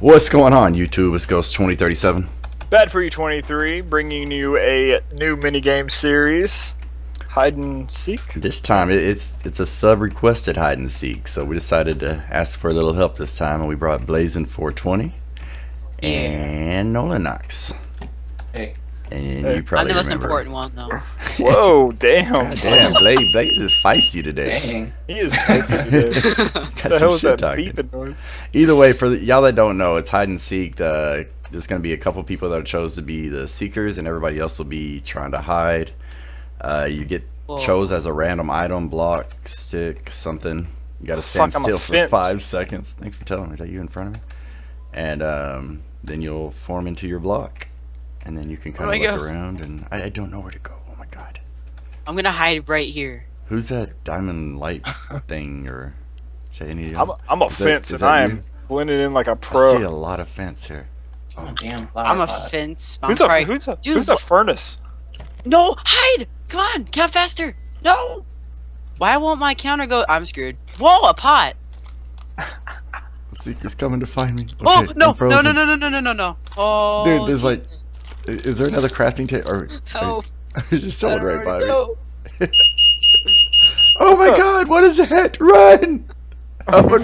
What's going on, YouTube? It's Ghost 2037. Bad for You 23, bringing you a new minigame series, Hide and Seek. This time, it's it's a sub-requested hide and seek, so we decided to ask for a little help this time, and we brought Blazing 420 and Nolan Knox. Hey. And Hey. you I'm the most remember. important one, though. Whoa, damn. God damn, Blaze, Blaze is feisty today. Dang. He is feisty today. Got What the some hell is shit that talking. beeping noise? Either way, for the, y'all that don't know, it's hide and seek. Uh, there's going to be a couple people that are chose to be the seekers, and everybody else will be trying to hide. Uh, you get Whoa. chose as a random item, block, stick, something. You got to stand Fuck, still for fence. five seconds. Thanks for telling me. Is that you in front of me? And um, then you'll form into your block, and then you can oh kind of do look go? around. And I, I don't know where to go. Oh my god, I'm gonna hide right here. who's that diamond light thing or? Is that any of I'm y'all? a, I'm a Is fence, is and that I you? am blending in like a I see a lot of fence here. Oh, damn. Flower I'm a pot. fence. I'm Who's a, probably- who's a, Dude, who's a furnace? No, hide! Come on, count faster. No. Why won't my counter go? I'm screwed. Whoa, a pot. The seeker's coming to find me. oh Okay, no, no, no, no, no, no, no, no, no. Oh. Dude, there's oh, like- jeez. I- Is there another crafting table? Or Help. there's oh. just someone I right don't by me. Oh my god, what is it? Run! Oh, oh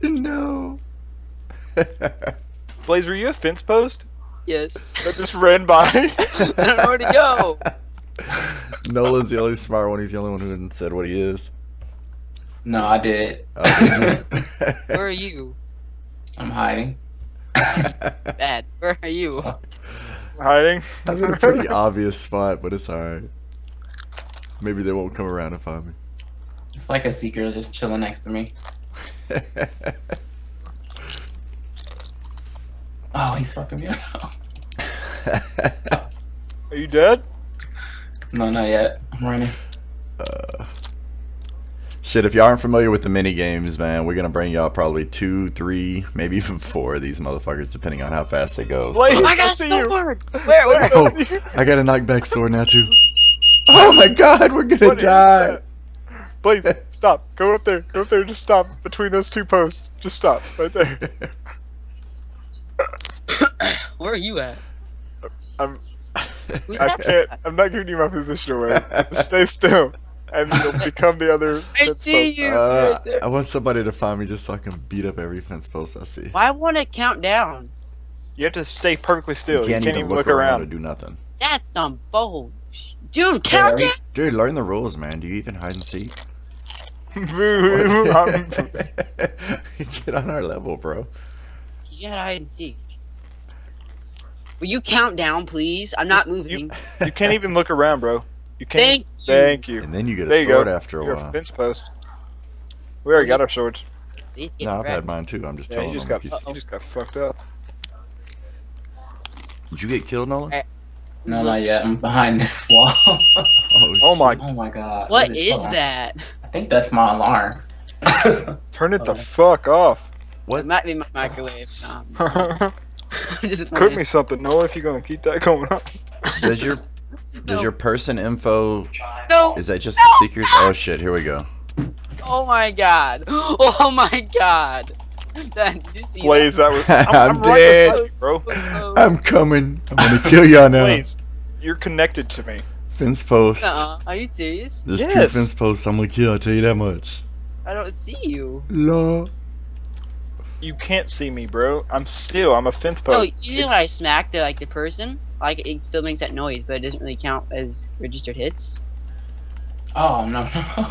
no! no! Blaze, were you a fence post Yes. that just ran by? I don't know where to go. Nolan's the only smart one. He's the only one who hasn't said what he is. no, I did. Oh, Where are you? I'm hiding. Bad. Where are you? Hiding? I'm in a pretty obvious spot, but it's alright. Maybe they won't come around and find me. It's like a seeker just chilling next to me. Oh, he's fucking me up. Are you dead? No, not yet. I'm running. Uh, shit, if y'all aren't familiar with the mini games, man, we're gonna bring y'all probably two, three, maybe even four of these motherfuckers, depending on how fast they go. so- Blaze, Oh, I I got a see you. sword. Where? Where? Oh, I got a knockback sword now too. Oh my god, we're gonna What is die. that? Blaze, stop. Go up there. Go up there. Just stop between those two posts. Just stop right there. Where are you at? I'm. I can't. I'm not giving you my position away. Stay still, and you'll become the other. I fence see post. you. Uh. I want somebody to find me just so I can beat up every fence post I see. Why won't it count down? You have to stay perfectly still. you can't, even look, around, or do nothing. That's some bull. Dude, count are we- Dude, learn the rules, man. Do you even hide and seek? I'm- Get on our level, bro. You gotta hide and seek. Will you count down, please? I'm not moving. you can't even look around, bro. You can't. Thank you. Thank you. And then you get a There you sword go. after a You're a fence post. We already got our swords. No, I've wrecked. had mine too. I'm just Yeah, telling you just them. got. if you- You just got fucked up. Did you get killed, Nolan? No, not yet. I'm behind this wall. Oh, Oh my! oh my god. What is hold on. that? I think that's my alarm. Turn it the fuck off. What? It might be my microwave. Um, Cook I'm just me something, Noah, if you're gonna keep that going on. Does your does your person info No. is that just the seekers? Oh shit! Here we go. Oh my god. Oh my god. That, did you see Blaze, that was. I'm right dead. beside you, bro. I'm coming. I'm gonna kill y'all now. Blaze, you're connected to me. Fence post. Uh-uh. Are you serious? There's two fence posts. I'm gonna kill. I'll tell you that much. I don't see you. Law. You can't see me, bro. I'm still. I'm a fence post. No, post. usually when I smack the like the person, like it still makes that noise, but it doesn't really count as registered hits. Oh no no.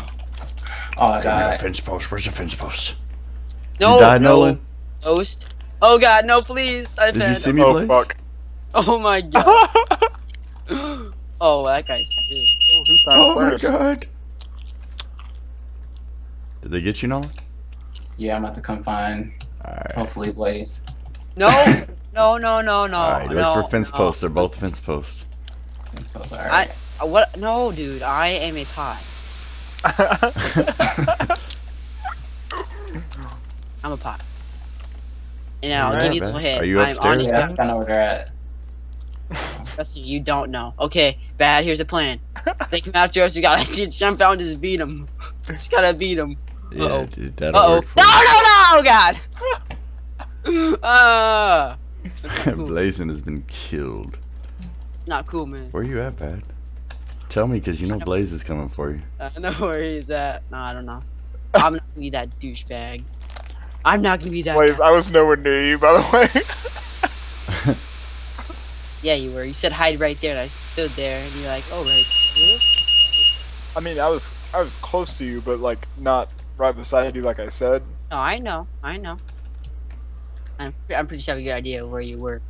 Oh Give me a god. fence post. Where's the fence post? No, you died, no, Nolan? ghost. Oh god, no, please. I Did you see me, oh fuck. Oh my god. oh, that guy's good. Who found Oh my god. Did they get you, Nolan? Yeah, I'm about to come find Alright. hopefully Blaze. No, no, no, no, no. Alright, look no, for fence no. posts. They're both fence posts. And so it's alright. Uh, What? No, dude. I am a pot. I'm a pot. And I'll Alright, give you a man. little hint. Are you I'm upstairs, honest. yeah, I know where they're at. Trust me, you don't know. Okay, bad. Here's the plan. they come after us. We gotta jump out and just beat them. just gotta beat them. Yeah, Uh-oh. dude, that'll Uh oh. work for No, no, no, God. uh, you. Blazing has been killed. not cool, man. Where you at, Bad? Tell me, because you know Blaze is coming for you. I don't know where he's at. No, I don't know. I'm not gonna be that douchebag. I'm not gonna be that. Wait, guy. I was nowhere near you, by the way. Yeah, you were. You said hide right there, and I stood there, and you're like, oh, right. I mean, I was I was close to you, but like not right beside you, like I said. No, I know. I know. I'm, I'm pretty sure I have a good idea of where you were.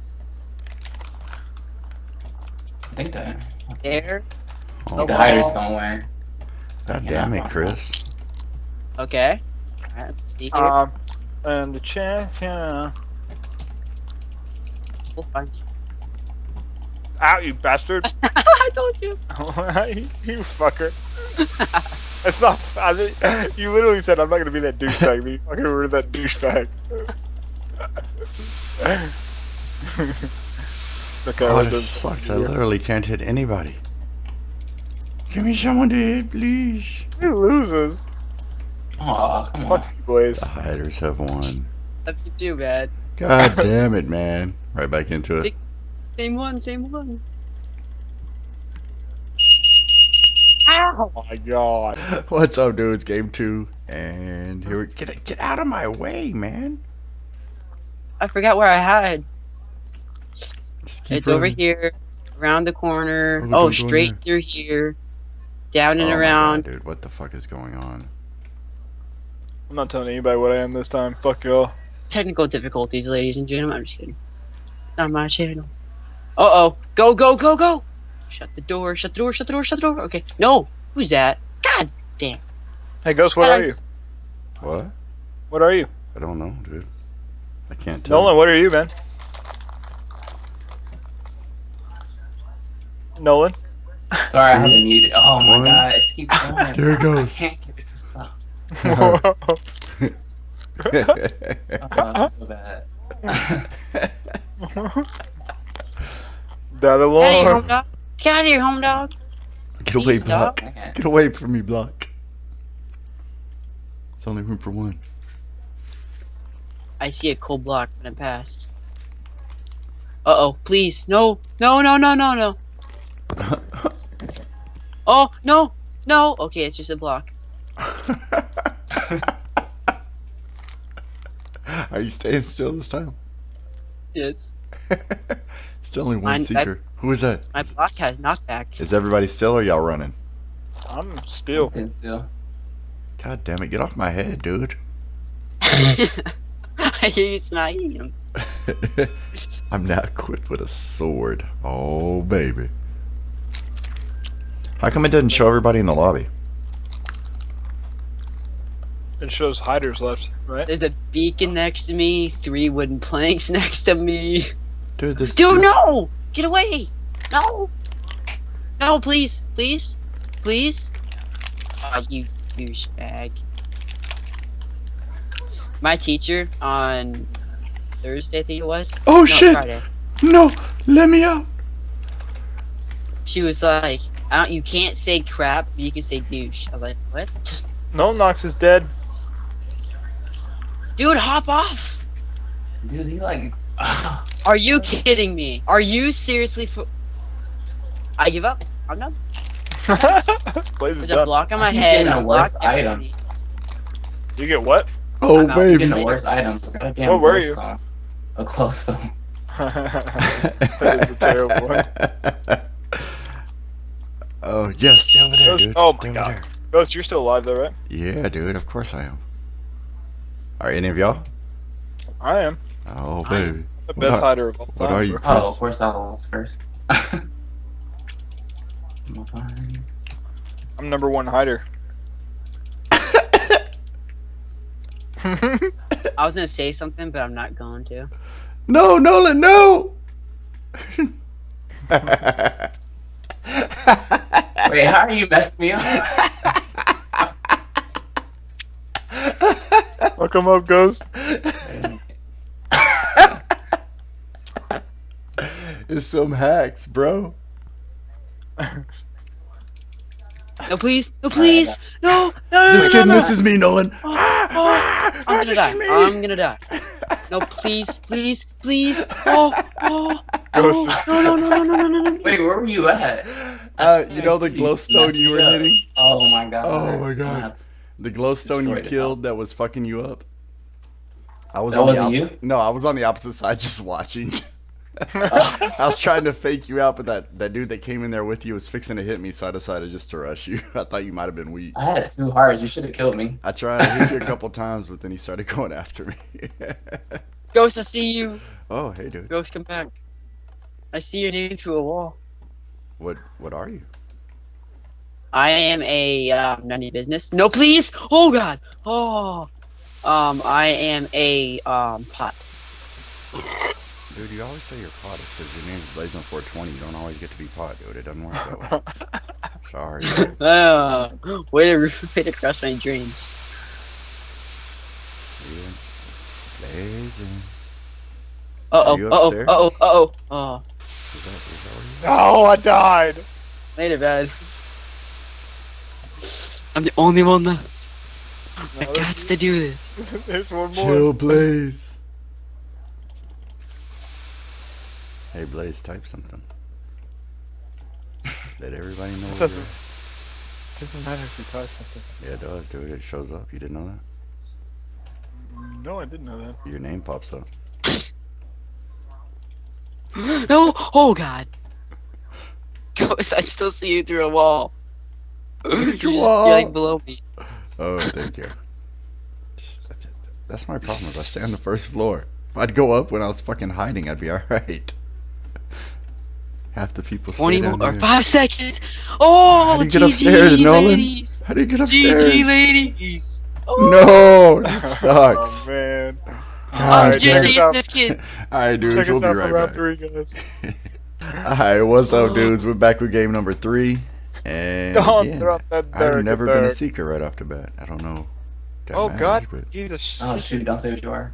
I think that. There. Oh, the Okay. hider's going away. God damn it, Chris. Okay. Alright, see here. Um, and the champion. We'll find you. Out, you bastard! I told you. you fucker. It's not. I think, you literally said I'm not gonna be that douchebag. but You fucking were that douchebag. okay, Oh, well, this sucks. I literally can't hit anybody. Give me someone to hit, please. Who loses? Oh, come Fuck on. you, boys. The hiders have won. That's you too, man. God damn it, man. Right back into it. Same one, same one. Ow! Oh my god. What's up, dudes? Game two. And here we get get out of my way, man. I forgot where I hide. Just keep it's over here, around the corner. Oh, Oh, straight there. through here, down and Oh my around. God, dude. What the fuck is going on? I'm not telling anybody what I am this time. Fuck y'all. Technical difficulties, ladies and gentlemen. I'm just kidding. Not my channel. Uh oh. Go, go, go, go! Shut the door, shut the door, shut the door, shut the door. Okay. No! Who's that? God damn. Hey, Ghost, what are you? What? What are you? I don't know, dude. I can't tell. Nolan, what are you, man? Nolan? Sorry, I haven't muted. Oh my One. god, it keeps going. There it I goes. can't get it to stop. that Oh, that's so bad. Get out of here, alone. home dog. Get out of here, home dog. Get away, Please. Block. Get away from me, Block. It's only room for one. I see a cold block when it passed. Uh oh, please. No, no, no, no, no, no. Oh, no, no. Okay, it's just a block. Are you staying still this time? Yes. It's Still only one Mine- seeker. Who is that? my block has knockback. Is everybody still or y'all running? I'm still. Sit still. God damn it, get off my head, dude. I hear you smacking him. I'm now equipped with a sword. Oh, baby. How come it doesn't show everybody in the lobby? It shows hiders left, right? There's a beacon next to me, three wooden planks next to me. Dude, there's. Dude, no! Get away! No! No, please, please, please. Oh, you douchebag. My teacher on Thursday, I think it was. Oh, no, shit! Friday. No! Let me out! She was like, I don't, "You can't say crap, but you can say douche." I was like, "What?" No, Nox is dead. Dude, hop off! Dude, he like. Are you kidding me? Are you seriously? Fo- I give up. I'm done. Blaze is There's a block on my You head. getting a a block worse next to item. me. You get what? Oh, I'm baby. getting the worst items. Gotta be What were you? phone. A close phone. that is a terrible one. oh, yes, stay over there, Those- dude. oh Stay my over God. there. Ghost, you're still alive though, right? Yeah, dude, of course I am. Are any of y'all? I am. Oh, I am. baby. The best are- hider of all what time, are you? bro. Oh, of course I was first. I'm number one hider. I was gonna say something, but I'm not going to. No, Nolan, no! Wait, how are you messing me up? Look him up, Ghost. It's some hacks, bro. No, please. No, please. No, no, no, Just no, kidding. no, no. This is me, Nolan. Oh, ah, oh, ah, I'm gonna ah, die. me. I'm gonna die. No, please, please, please. Oh, oh, oh. No, no, no, no, no, no, no, no. Wait, where were you at? Uh, you know the glowstone messed you were up. hitting? Oh my god. Oh my God. The glowstone you killed that was fucking you up? I was That on wasn't op- you? No, I was on the opposite side just watching. I was trying to fake you out, but that, that dude that came in there with you was fixing to hit me, so I decided just to rush you. I thought you might have been weak. I had two hearts. You should have killed me. I tried to hit you a couple times, but then he started going after me. Ghost, I see you. oh, hey, dude. Ghost, come back. I see your name through a wall. What what are you? I am a uh, none of business. No, please. Oh God. Oh. Um, I am a um pot. Dude, you always say you're pot. It's because your name's Blazing420. You don't always get to be pot, dude. It doesn't work that way. Sorry. dude. Ah, way to way to cross my dreams. Yeah. Blazing. Uh oh. you Uh oh. Uh oh. Uh oh. Oh. Is that, is that where you Oh, I died. Later, bad. I'm the only one left. I got to do this. There's one more. Chill, Blaze. Hey, Blaze, type something. Let everybody know where you're. Doesn't matter if you type something. Yeah, it does, dude. It shows up. You didn't know that? No, I didn't know that. Your name pops up. No. Oh, oh God. Ghost, I still see you through a wall. at your You're wall. like below me. Oh, thank you. That's my problem. Is I stay on the first floor. If I'd go up when I was fucking hiding, I'd be all right. Half the people stay Twenty down more or here. five seconds. Oh, How do you get GG, upstairs, Nolan? ladies. How do you get upstairs? GG, ladies. Oh, No, this oh, sucks. Oh, man. I'm God Alright, just check damn. us chasing out. this kid. Alright, dudes, Check we'll be out right back. three, guys. Alright, what's up, oh. dudes? We're back with game number three. And Don't again, drop that I've Derek never and been a Derek. seeker right off the bat. I don't know. Oh matters, God, but- Jesus! Oh shoot! Don't say what you are.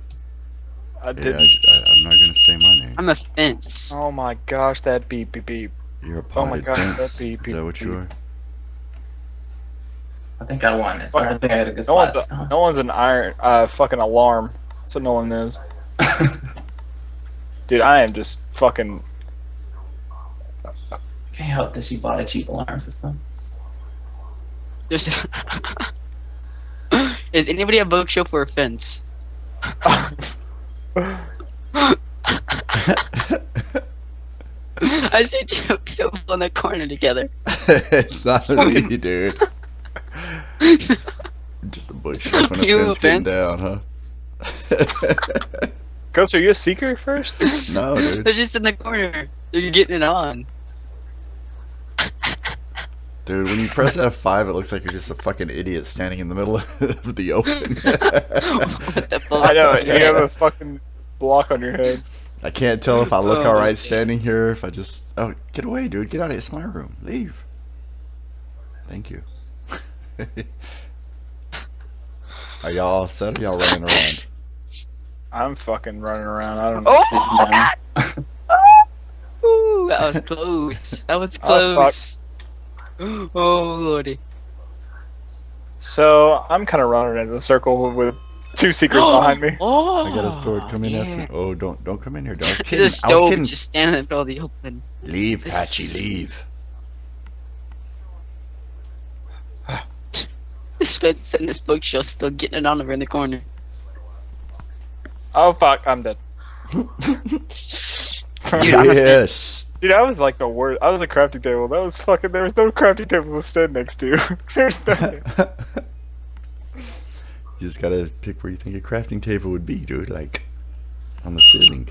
I Yeah, didn't. I, am not gonna say my name. I'm a fence. Oh my gosh, that beep beep beep. You're a Oh my gosh, fence. that beep, beep. Is beep, that what you are? I think I won it. Or I think I got a good No spot one's, a, time. no one's an iron uh fucking alarm. So no one is. Dude, I am just fucking. I Can't help that she bought a cheap alarm system. There's Is anybody a bookshelf or a fence? I see two people in the corner together. it's not me, dude. Just a bookshelf and a You fence getting down, huh? Ghost, are you a seeker first? no, dude. They're just in the corner. They're getting it on. Dude, when you press F5, it looks like you're just a fucking idiot standing in the middle of the open. what the fuck? I know. You have a fucking block on your head. I can't tell if I look Oh, alright standing here, if I just... Oh, get away, dude. Get out of here. It's my room. Leave. Thank you. Are y'all all set or y'all running around? I'm fucking running around. I don't know. Oh, Sitting down. Ah! Ooh, that was close. That was Oh, close. Oh, lordy. So I'm kind of running into a circle with two seekers behind me. Oh, I got a sword. Come in yeah. after me. Oh, don't don't come in here. dude. I was kidding. There's a I was kidding. just standing in the middle of the open. Leave, Patchy, leave. This fence and this bookshelf still getting it on over in the corner. Oh fuck, I'm dead. Dude, I'm a yes. Dude, I was like the worst. I was a crafting table. That was fucking. There was no crafting tables to stand next to. There's nothing. you just gotta pick where you think a crafting table would be, dude. Like on the ceiling.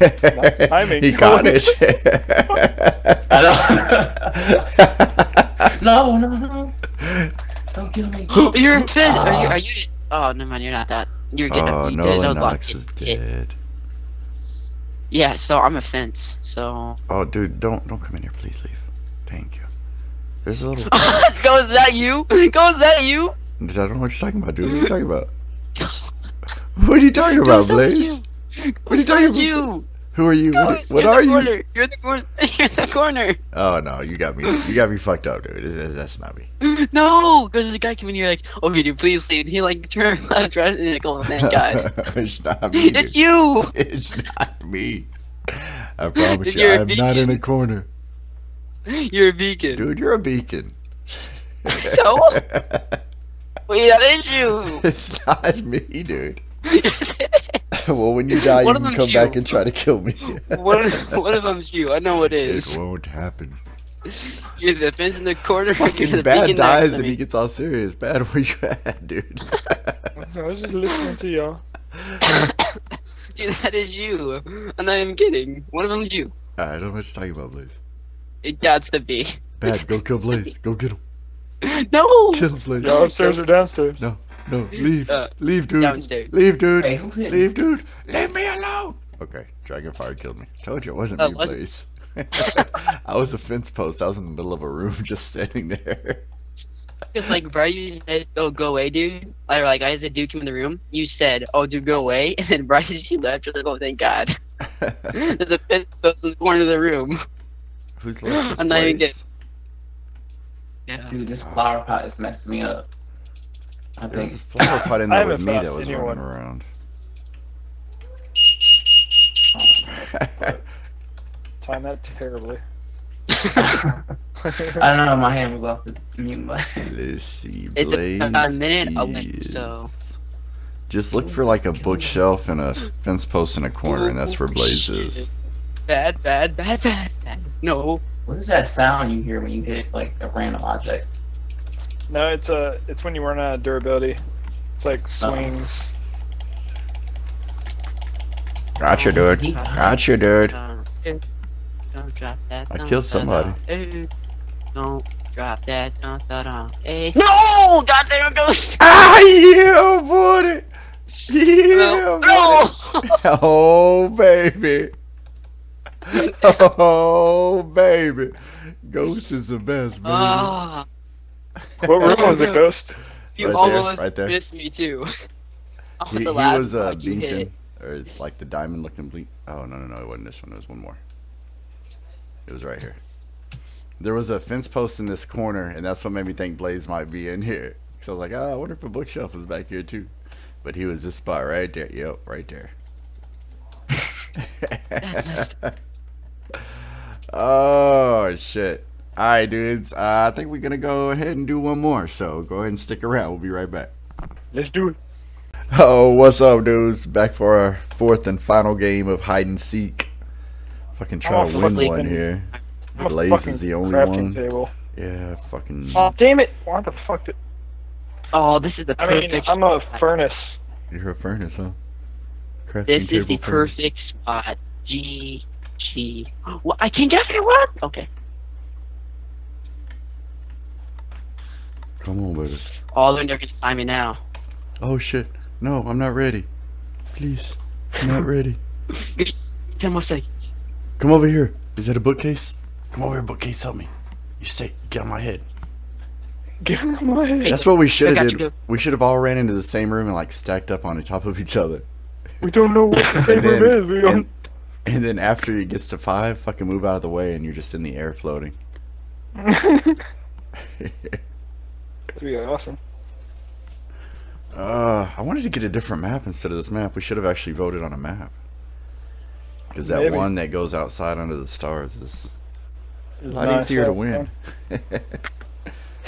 Nice timing. he got it. I don't. no, no, no! Don't kill me. You're uh, a fence. Are you? Are you? Oh, no man, you're not that. You're getting. oh, you, Nolan there's Knox lock- is it- it- dead. Yeah, so I'm a fence. So. Oh, dude, don't don't come in here, please leave. Thank you. There's a little. Go, is that you? Go, is that you? I don't know what you're talking about, dude. What are you talking about? What are you talking about, Blaze? What are you talking about? You. Who are you? What, what you're you? corner. You're the corner. You're the corner. Oh no, you got me. You got me fucked up, dude. That's- not me. No, because a guy coming here like, "Oh, okay, dude, please leave. He like turned left, right, and like, oh, thank God. it's not me. it's you. It's not me. I promise you, I'm not in a corner. You're a beacon. Dude, you're a beacon. So? Wait, that is you. it's not me, dude. Yes, it is. well, when you die, you can them's come back and try to kill me. One, one of them's you. I know what it It is. won't happen. You're the fence in the corner. Fucking the bad dies next and he gets all serious. Bad, where you at, dude? I was just listening to y'all. Dude, that is you. And I'm not kidding. One of them's you. I don't know what you're talking about, Blaze. It got to be. Bad, go kill Blaze. Go get him. No. Kill him, Blaze. Y'all upstairs or downstairs? No, no, leave. Uh, leave, dude. Downstairs. Leave, dude. Hey, who hit me? Leave, dude. Leave me alone. Okay, Dragonfire killed me. Told you it wasn't Oh, me, was it? Blaze. I was a fence post. I was in the middle of a room just standing there. Because like Bryce said, "Oh, go away, dude." Or like I said, "Dude, come in the room." You said, "Oh, dude, go away," and then Bryce you left. You're like, "Oh, thank God." There's a fence post in the corner of the room. Who's left this I'm not even place? Yeah. Dude, this flower pot is messing me up. I There was a think. flower pot in I there with me that was anyone. running around. Time that terribly. I don't know. My hand was off the mute button. Let's see. It's Blaze a minute away, is- so Just look for like a bookshelf and a fence post in a corner, and that's where Blaze oh, is. bad, bad, bad, bad, bad. No. What is that sound you hear when you hit like a random object? No, it's uh, it's when you run out of durability. It's like swings. Gotcha, dude. Gotcha, dude. Don't, don't drop that. I don't, killed somebody. don't, Don't drop that. Don't, don't, don't. Hey. No! Goddamn ghost! Ah, yeah, buddy. Yeah, No! buddy. no! Oh, baby. Oh, baby. Ghost is the best, baby. Ah, What room was it, Ghost? you Right there, almost right there. missed me too. Off he, the he was uh, a block beacon, or like the diamond looking bleak. Oh no no no! It wasn't this one. It was one more. It was right here. There was a fence post in this corner, and that's what made me think Blaze might be in here. So I was like, oh, I wonder if a bookshelf is back here too. But he was this spot right there. Yep, right there. oh shit! All right, dudes. Uh, I think we're gonna go ahead and do one more. So go ahead and stick around. We'll be right back. Let's do it. Oh, what's up, dudes? Back for our fourth and final game of hide and seek. Fucking try Oh, to win one here. I'm Blaze is the only one. Table. Yeah, fucking. Oh damn it! Why the fuck did? Oh, this is the I perfect. mean, I'm a furnace. You're a furnace, huh? Crafting This is the furnace. perfect spot. G G. Well, I can guess it. What? Okay. Come on, baby. All the can find me now. Oh shit! No, I'm not ready. Please, I'm not ready. Ten more seconds. Come over here. Is that a bookcase? Come over here, bookcase. Help me. You stay. Get on my head. Get on my head. That's what we should have did. We should have all ran into the same room and like stacked up on the top of each other. We don't know what the And then, paper is. We don't. and, and then after it gets to five, fucking move out of the way, and you're just in the air floating. That'd be awesome. Uh, I wanted to get a different map instead of this map. We should have actually voted on a map. Because that Maybe. one that goes outside under the stars is a lot nice, easier to right? win.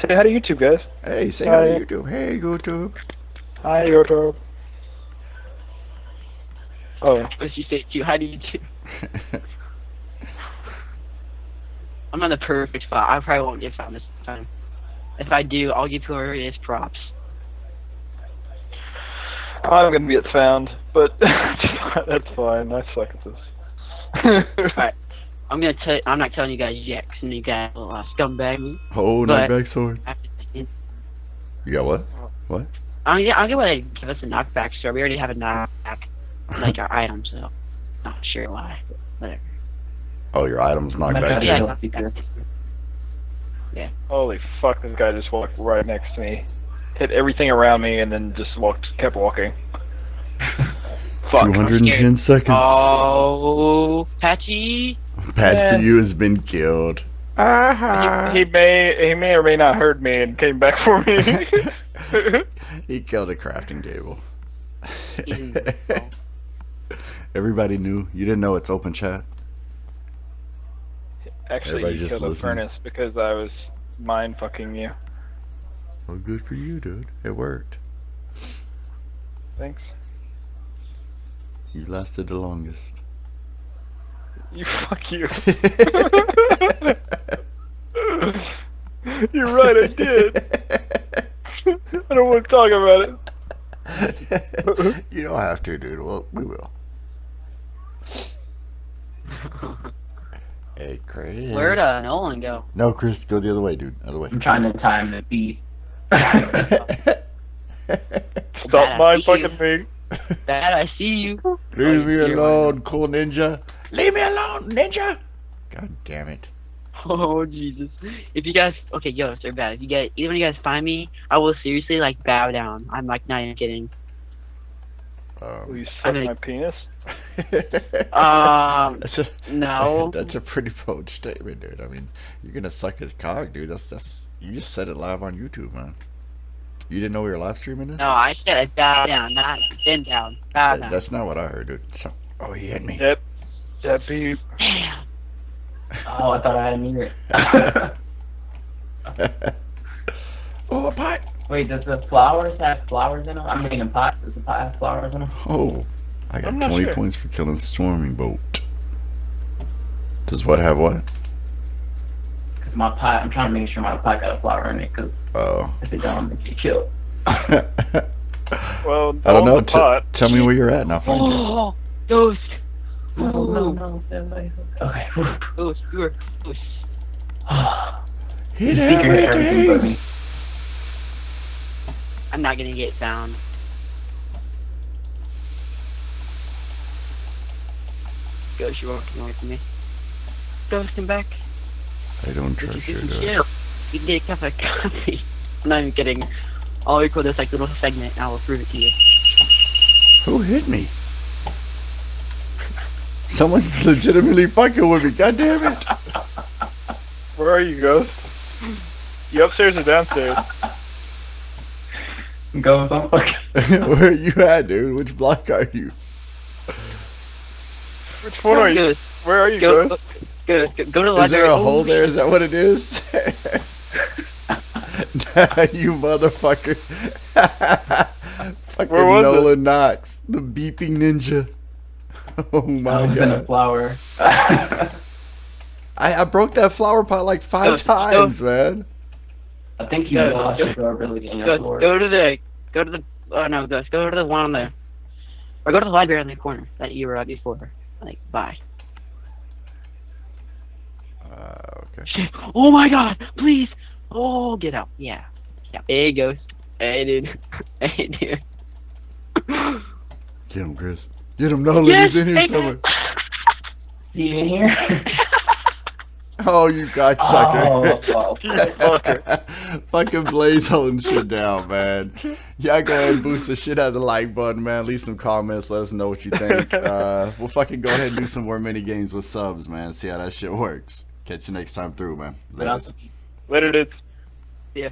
Say hi to YouTube, guys. hey, say hi to Hi. YouTube. Hey, YouTube. Hi, YouTube. Oh, What did you say? To how do you do? I'm on the perfect spot. I probably won't get found this time. If I do, I'll give whoever it is props. I'm gonna get found, but that's fine. I suck at this. Alright. I'm gonna tell. I'm not telling you guys yet, cause you guys will uh, scumbag me. oh, knockback sword. After the- You got what? I'll get. I'll get what they give us a knockback store. We already have a knockback, like our item, so not sure why. but Whatever. Oh, your items knockback God, too. yeah. Yeah. that'd be good. Holy fuck! This guy just walked right next to me, hit everything around me, and then just walked, kept walking. Fuck. 210 seconds. Oh, Patchy. Bad for you has been killed. He, he may he may or may not heard me and came back for me. he killed a crafting table. He didn't know. Everybody knew. You didn't know it's open chat. Actually, Everybody you just killed the furnace because I was mind fucking you. Well, good for you, dude. It worked. Thanks. You lasted the longest. You fuck you. You're right, I did. I don't want to talk about it. you don't have to, dude. Well, we will. Hey, Chris. Where'd uh, Nolan go? No, Chris, go the other way, dude. Other way. I'm trying to time the beat. Stop my fucking me. Dad, I see you. Leave me alone, cool ninja. Leave me alone, ninja. God damn it. Oh Jesus! If you guys, okay, yo, so bad. If you guys, even when you guys find me, I will seriously like bow down. I'm like not even kidding. Will Um, you I suck mean- my penis? Um, that's a no. That's a pretty bold statement, dude. I mean, you're gonna suck his cock, dude. That's that's. You just said it live on YouTube, man. You didn't know we were live streaming this? No, I said I bow down, not bend down. Bow That- down. that's not what I heard, dude. So, oh, he hit me. Yep. That beep. Damn. oh, I thought I had a mirror. oh, a pot. Wait, does the flowers have flowers in them? I mean, a pot. Does the pot have flowers in them? Oh, I got 20 sure. points for killing Storming Boat. Does what have what? Because my pot, I'm trying to make sure my pot got a flower in it. Because Oh. if it don't, I'm gonna get killed. I don't know. T- pot. tell me where you're at and I'll find you. Oh, ghost, No, oh, no, no. Okay. ghost, you are ghost. Hit everything but everything. me. I'm not gonna get found. Ghost, you're walking away from me. Ghost, come back. I don't Did you trust do you, some dude. shit? You can get a cup of coffee. I'm not even kidding. I'll record this like little segment and I will prove it to you. Who hit me? Someone's legitimately fucking with me. God damn it. Where are you, Ghost? You upstairs or downstairs? Go some fucking. where are you at, dude? Which block are you? Which one are you? Ghost, Where are you, go, Ghost? go, go, go to the Is there a Oh, hole there? Is that what it is? you motherfucker. Fucking Where was it? Nolan Knox, the beeping ninja. Oh my was in a god. flower. I, I broke that flower pot like five Go, go. times, man. I think you Go, lost go. your durability in your Go, go to the, go to the, oh no, Ghost, go to the one on the, or go to the library in the corner that you were at before. Like, bye. Uh, okay. Shit. Oh my god, please. Oh, get out. Yeah. Yeah. Hey, Ghost. Hey, dude. Hey, dude. Get him, Chris. Get him, Nolan. Yes, He's in here hey, somewhere. See you in here? Oh, you got sucker. Oh, fucker. Fucking Blaze holding shit down, man. Y'all go ahead and boost the shit out of the like button, man. Leave some comments. Let us know what you think. Uh, we'll fucking go ahead and do some more mini games with subs, man. See how that shit works. Catch you next time through, man. Later. Later, dudes. Yeah.